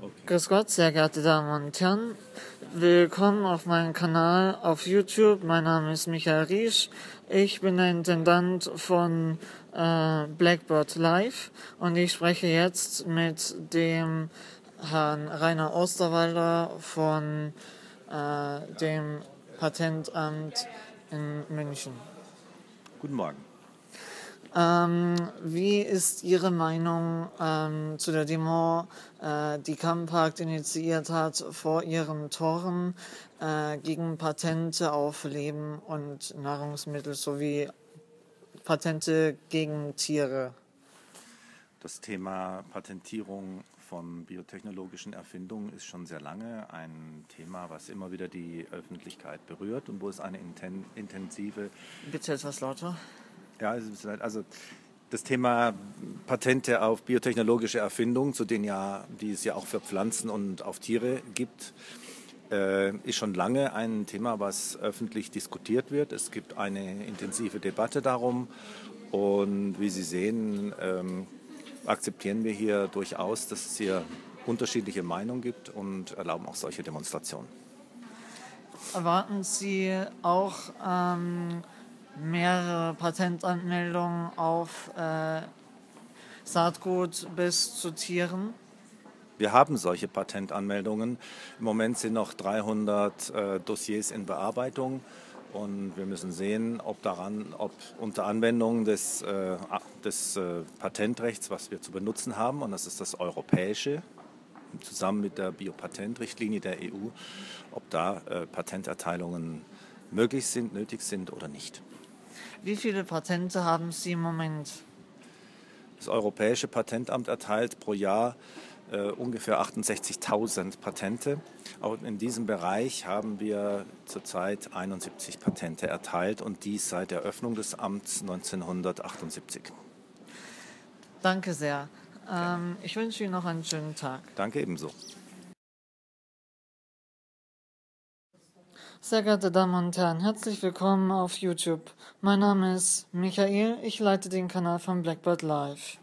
Okay. Grüß Gott, sehr geehrte Damen und Herren. Willkommen auf meinem Kanal auf YouTube. Mein Name ist Michael Riesch. Ich bin der Intendant von äh, Blackbird Live und ich spreche jetzt mit dem Herrn Rainer Osterwalder von äh, dem Patentamt in München. Guten Morgen. Ähm, wie ist Ihre Meinung ähm, zu der Demo, äh, die Kampakt initiiert hat vor ihren Toren äh, gegen Patente auf Leben und Nahrungsmittel sowie Patente gegen Tiere? Das Thema Patentierung von biotechnologischen Erfindungen ist schon sehr lange ein Thema, was immer wieder die Öffentlichkeit berührt und wo es eine intensive. Bitte etwas lauter. Ja, halt, also das Thema Patente auf biotechnologische Erfindungen, zu denen ja, die es ja auch für Pflanzen und auf Tiere gibt, äh, ist schon lange ein Thema, was öffentlich diskutiert wird. Es gibt eine intensive Debatte darum und wie Sie sehen, ähm, akzeptieren wir hier durchaus, dass es hier unterschiedliche Meinungen gibt und erlauben auch solche Demonstrationen. Erwarten Sie auch ähm mehrere Patentanmeldungen auf äh, Saatgut bis zu Tieren? Wir haben solche Patentanmeldungen. Im Moment sind noch 300 äh, Dossiers in Bearbeitung und wir müssen sehen, ob daran, ob unter Anwendung des, äh, des äh, Patentrechts, was wir zu benutzen haben, und das ist das europäische, zusammen mit der Biopatentrichtlinie der EU, ob da äh, Patenterteilungen möglich sind, nötig sind oder nicht. Wie viele Patente haben Sie im Moment? Das Europäische Patentamt erteilt pro Jahr äh, ungefähr 68.000 Patente. Auch in diesem Bereich haben wir zurzeit 71 Patente erteilt und dies seit der Eröffnung des Amts 1978. Danke sehr. Ähm, ich wünsche Ihnen noch einen schönen Tag. Danke ebenso. Sehr geehrte Damen und Herren, herzlich willkommen auf YouTube. Mein Name ist Michael, ich leite den Kanal von Blackbird Live.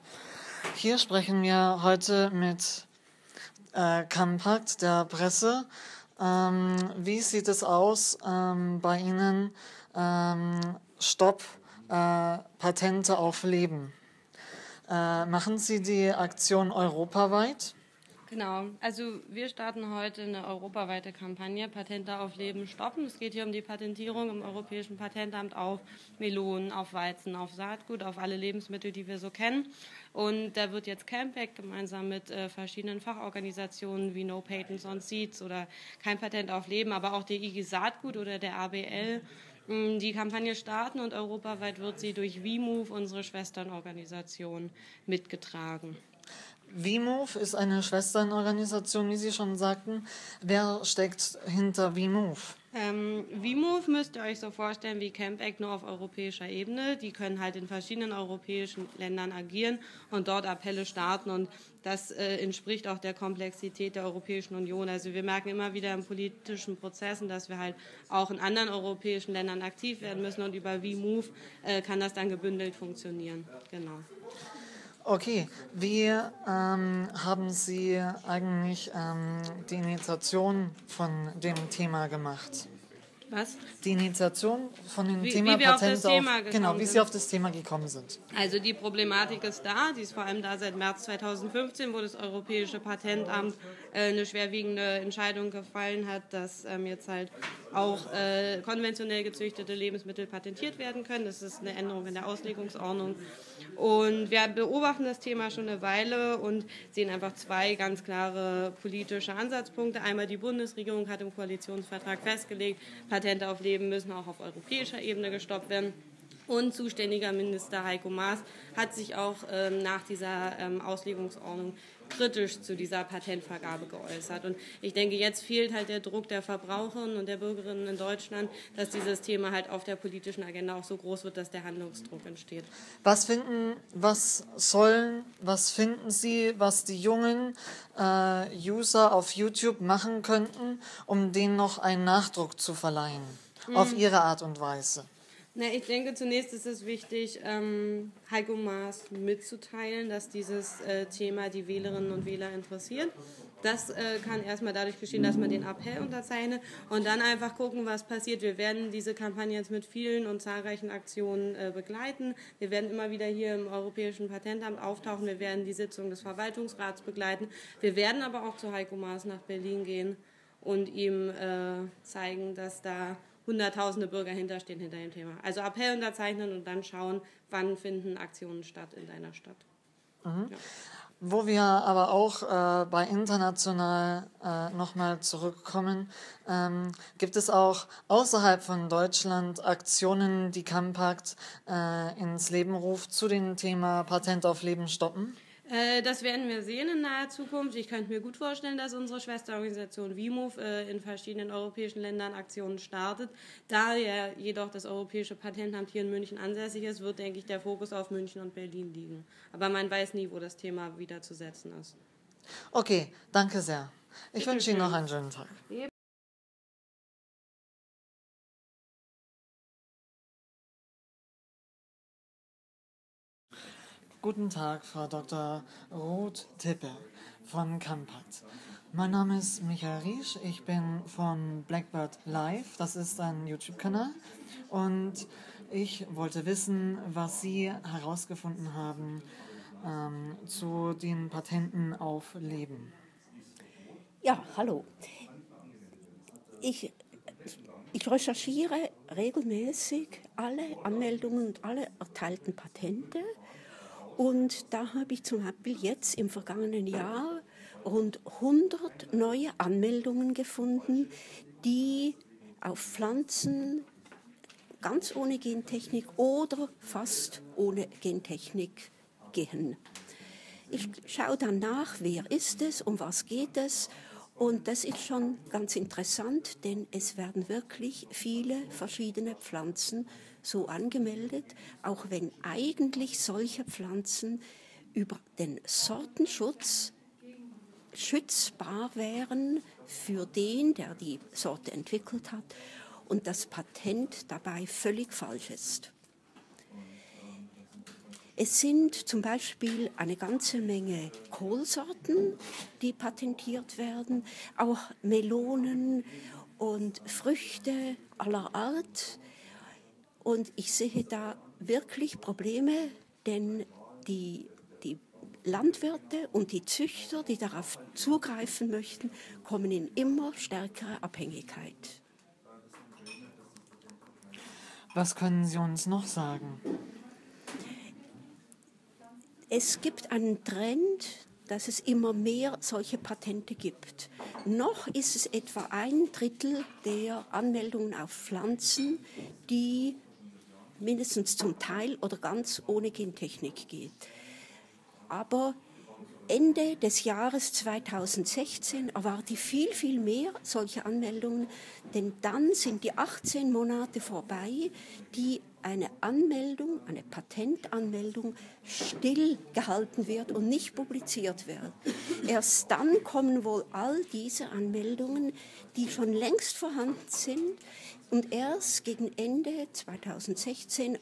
Hier sprechen wir heute mit äh, Kampakt der Presse. Ähm, wie sieht es aus ähm, bei Ihnen? Ähm, Stopp äh, Patente auf Leben. Äh, machen Sie die Aktion europaweit? Genau, also wir starten heute eine europaweite Kampagne Patente auf Leben stoppen. Es geht hier um die Patentierung im Europäischen Patentamt auf Melonen, auf Weizen, auf Saatgut, auf alle Lebensmittel, die wir so kennen. Und da wird jetzt Campact gemeinsam mit äh, verschiedenen Fachorganisationen wie No Patents on Seeds oder Kein Patent auf Leben, aber auch der IG Saatgut oder der ABL mm, die Kampagne starten und europaweit wird sie durch VMove, unsere Schwesternorganisation, mitgetragen. VMove ist eine Schwesternorganisation, wie Sie schon sagten. Wer steckt hinter VMove? Ähm, VMove müsst ihr euch so vorstellen wie CampAct nur auf europäischer Ebene. Die können halt in verschiedenen europäischen Ländern agieren und dort Appelle starten und das äh, entspricht auch der Komplexität der Europäischen Union. Also wir merken immer wieder in politischen Prozessen, dass wir halt auch in anderen europäischen Ländern aktiv werden müssen und über VMove äh, kann das dann gebündelt funktionieren. Genau. Okay, wie ähm, haben Sie eigentlich ähm, die Initiation von dem Thema gemacht? Was? Die Initiation von dem wie, Thema wie wir Patent auf das Thema auf, genau, wie Sie auf das Thema gekommen sind. Also die Problematik ist da, die ist vor allem da seit März 2015, wo das Europäische Patentamt äh, eine schwerwiegende Entscheidung gefallen hat, dass ähm, jetzt halt auch äh, konventionell gezüchtete Lebensmittel patentiert werden können. Das ist eine Änderung in der Auslegungsordnung. Und wir beobachten das Thema schon eine Weile und sehen einfach zwei ganz klare politische Ansatzpunkte. Einmal die Bundesregierung hat im Koalitionsvertrag festgelegt, Patente auf Leben müssen auch auf europäischer Ebene gestoppt werden. Und zuständiger Minister Heiko Maas hat sich auch ähm, nach dieser ähm, Auslegungsordnung kritisch zu dieser Patentvergabe geäußert. Und ich denke, jetzt fehlt halt der Druck der Verbraucherinnen und der Bürgerinnen in Deutschland, dass dieses Thema halt auf der politischen Agenda auch so groß wird, dass der Handlungsdruck entsteht. Was finden, was sollen, was finden Sie, was die jungen äh, User auf YouTube machen könnten, um denen noch einen Nachdruck zu verleihen, mhm. auf ihre Art und Weise? Na, ich denke, zunächst ist es wichtig, ähm, Heiko Maas mitzuteilen, dass dieses äh, Thema die Wählerinnen und Wähler interessiert. Das äh, kann erstmal dadurch geschehen, dass man den Appell unterzeichnet und dann einfach gucken, was passiert. Wir werden diese Kampagne jetzt mit vielen und zahlreichen Aktionen äh, begleiten. Wir werden immer wieder hier im Europäischen Patentamt auftauchen. Wir werden die Sitzung des Verwaltungsrats begleiten. Wir werden aber auch zu Heiko Maas nach Berlin gehen und ihm äh, zeigen, dass da Hunderttausende Bürger hinterstehen hinter dem Thema. Also Appell unterzeichnen und dann schauen, wann finden Aktionen statt in deiner Stadt. Mhm. Ja. Wo wir aber auch äh, bei international äh, nochmal zurückkommen, ähm, gibt es auch außerhalb von Deutschland Aktionen, die Campakt äh, ins Leben ruft zu dem Thema Patent auf Leben stoppen? Äh, das werden wir sehen in naher Zukunft. Ich könnte mir gut vorstellen, dass unsere Schwesterorganisation WIMOV äh, in verschiedenen europäischen Ländern Aktionen startet. Da ja jedoch das Europäische Patentamt hier in München ansässig ist, wird, denke ich, der Fokus auf München und Berlin liegen. Aber man weiß nie, wo das Thema wieder zu setzen ist. Okay, danke sehr. Ich wünsche Ihnen noch einen schönen Tag. Guten Tag, Frau Dr. Roth-Tippe von Campakt. Mein Name ist Michael Riesch, ich bin von Blackbird Live, das ist ein YouTube-Kanal und ich wollte wissen, was Sie herausgefunden haben ähm, zu den Patenten auf Leben. Ja, hallo. Ich, ich recherchiere regelmäßig alle Anmeldungen und alle erteilten Patente und da habe ich zum Beispiel jetzt im vergangenen Jahr rund 100 neue Anmeldungen gefunden, die auf Pflanzen ganz ohne Gentechnik oder fast ohne Gentechnik gehen. Ich schaue dann nach, wer ist es, um was geht es. Und das ist schon ganz interessant, denn es werden wirklich viele verschiedene Pflanzen so angemeldet, auch wenn eigentlich solche Pflanzen über den Sortenschutz schützbar wären für den, der die Sorte entwickelt hat und das Patent dabei völlig falsch ist. Es sind zum Beispiel eine ganze Menge Kohlsorten, die patentiert werden, auch Melonen und Früchte aller Art, und ich sehe da wirklich Probleme, denn die, die Landwirte und die Züchter, die darauf zugreifen möchten, kommen in immer stärkere Abhängigkeit. Was können Sie uns noch sagen? Es gibt einen Trend, dass es immer mehr solche Patente gibt. Noch ist es etwa ein Drittel der Anmeldungen auf Pflanzen, die mindestens zum Teil oder ganz ohne Gentechnik geht. Aber Ende des Jahres 2016 erwarte ich viel, viel mehr solche Anmeldungen, denn dann sind die 18 Monate vorbei, die eine Anmeldung, eine Patentanmeldung stillgehalten wird und nicht publiziert wird. Erst dann kommen wohl all diese Anmeldungen, die schon längst vorhanden sind, und erst gegen Ende 2016,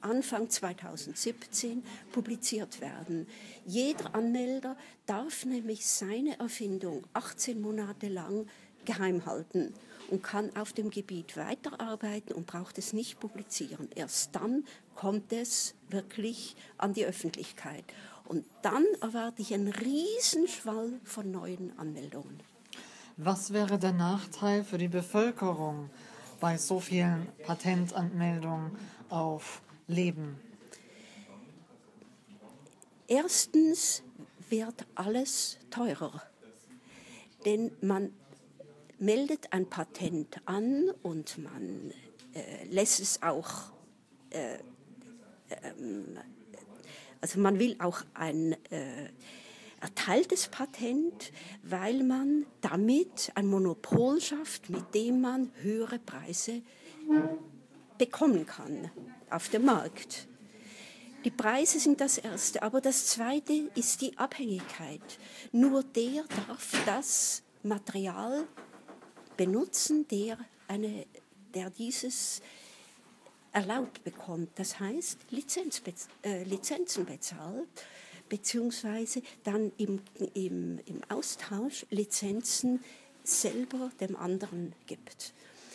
Anfang 2017 publiziert werden. Jeder Anmelder darf nämlich seine Erfindung 18 Monate lang geheim halten und kann auf dem Gebiet weiterarbeiten und braucht es nicht publizieren. Erst dann kommt es wirklich an die Öffentlichkeit. Und dann erwarte ich einen Riesenschwall von neuen Anmeldungen. Was wäre der Nachteil für die Bevölkerung bei so vielen Patentanmeldungen auf Leben? Erstens wird alles teurer, denn man meldet ein Patent an und man äh, lässt es auch, äh, ähm, also man will auch ein äh, erteiltes Patent, weil man damit ein Monopol schafft, mit dem man höhere Preise bekommen kann auf dem Markt. Die Preise sind das Erste, aber das Zweite ist die Abhängigkeit. Nur der darf das Material benutzen, der, eine, der dieses erlaubt bekommt. Das heißt, Lizenz, äh, Lizenzen bezahlt, beziehungsweise dann im, im, im Austausch Lizenzen selber dem anderen gibt.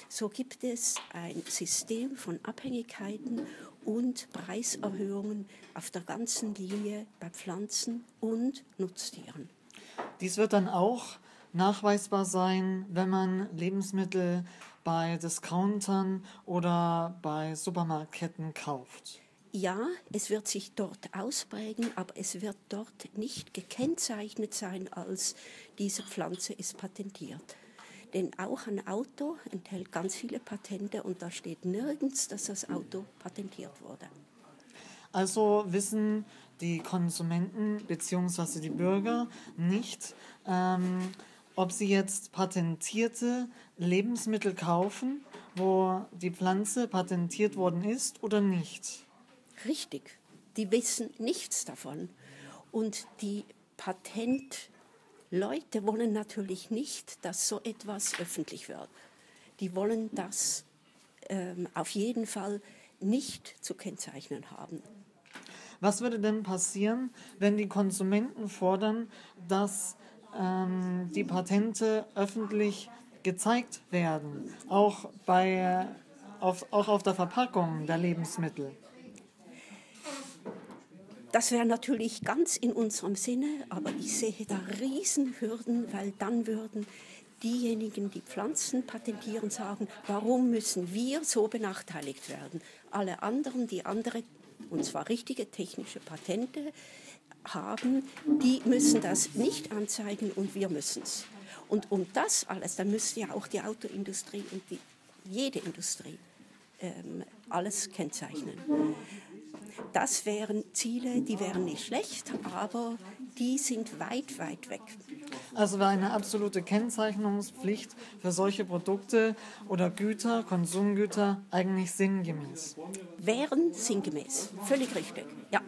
So gibt es ein System von Abhängigkeiten und Preiserhöhungen auf der ganzen Linie bei Pflanzen und Nutztieren. Dies wird dann auch nachweisbar sein, wenn man Lebensmittel bei Discountern oder bei Supermarktketten kauft. Ja, es wird sich dort ausprägen, aber es wird dort nicht gekennzeichnet sein als diese Pflanze ist patentiert. Denn auch ein Auto enthält ganz viele Patente und da steht nirgends, dass das Auto patentiert wurde. Also wissen die Konsumenten bzw. die Bürger nicht, ähm, ob sie jetzt patentierte Lebensmittel kaufen, wo die Pflanze patentiert worden ist oder nicht. Richtig, die wissen nichts davon. Und die Patentleute wollen natürlich nicht, dass so etwas öffentlich wird. Die wollen das ähm, auf jeden Fall nicht zu kennzeichnen haben. Was würde denn passieren, wenn die Konsumenten fordern, dass ähm, die Patente öffentlich gezeigt werden, auch, bei, auf, auch auf der Verpackung der Lebensmittel? Das wäre natürlich ganz in unserem Sinne, aber ich sehe da Riesenhürden, weil dann würden diejenigen, die Pflanzen patentieren, sagen, warum müssen wir so benachteiligt werden? Alle anderen, die andere, und zwar richtige technische Patente haben, die müssen das nicht anzeigen und wir müssen es. Und um das alles, dann müsste ja auch die Autoindustrie und die, jede Industrie ähm, alles kennzeichnen. Das wären Ziele, die wären nicht schlecht, aber die sind weit, weit weg. Also wäre eine absolute Kennzeichnungspflicht für solche Produkte oder Güter, Konsumgüter eigentlich sinngemäß? Wären sinngemäß, völlig richtig, ja.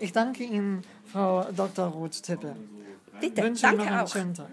Ich danke Ihnen, Frau Dr. Ruth Tippe. Bitte, wünsche danke Ihnen noch einen auch. schönen Tag.